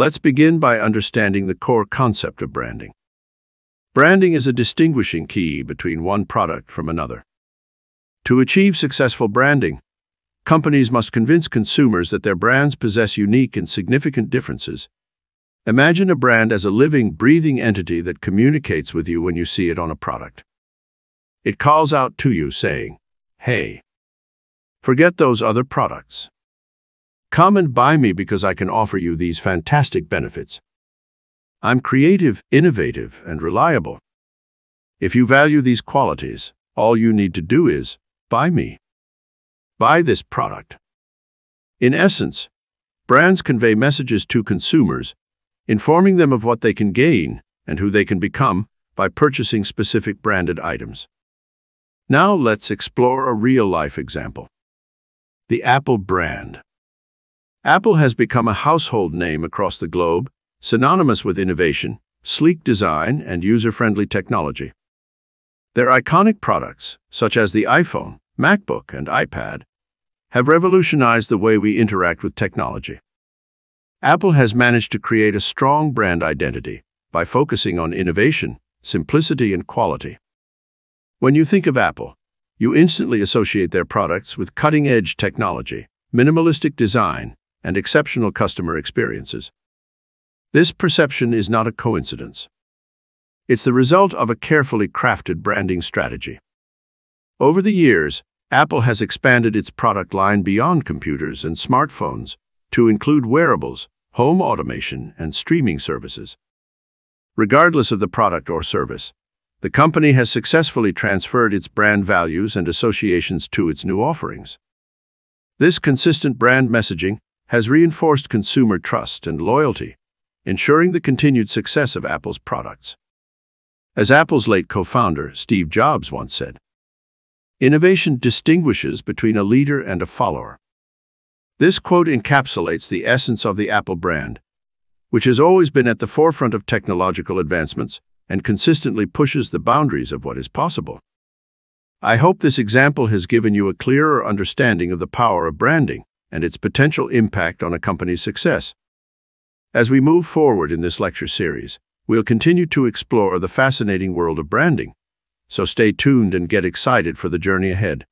Let's begin by understanding the core concept of branding. Branding is a distinguishing key between one product from another. To achieve successful branding, companies must convince consumers that their brands possess unique and significant differences. Imagine a brand as a living, breathing entity that communicates with you when you see it on a product. It calls out to you saying, Hey, forget those other products. Come and buy me because I can offer you these fantastic benefits. I'm creative, innovative, and reliable. If you value these qualities, all you need to do is buy me. Buy this product. In essence, brands convey messages to consumers, informing them of what they can gain and who they can become by purchasing specific branded items. Now let's explore a real-life example. The Apple brand. Apple has become a household name across the globe, synonymous with innovation, sleek design, and user-friendly technology. Their iconic products, such as the iPhone, MacBook, and iPad, have revolutionized the way we interact with technology. Apple has managed to create a strong brand identity by focusing on innovation, simplicity, and quality. When you think of Apple, you instantly associate their products with cutting-edge technology, minimalistic design, and exceptional customer experiences. This perception is not a coincidence. It's the result of a carefully crafted branding strategy. Over the years, Apple has expanded its product line beyond computers and smartphones to include wearables, home automation, and streaming services. Regardless of the product or service, the company has successfully transferred its brand values and associations to its new offerings. This consistent brand messaging has reinforced consumer trust and loyalty, ensuring the continued success of Apple's products. As Apple's late co-founder, Steve Jobs, once said, Innovation distinguishes between a leader and a follower. This quote encapsulates the essence of the Apple brand, which has always been at the forefront of technological advancements and consistently pushes the boundaries of what is possible. I hope this example has given you a clearer understanding of the power of branding and its potential impact on a company's success. As we move forward in this lecture series, we'll continue to explore the fascinating world of branding, so stay tuned and get excited for the journey ahead.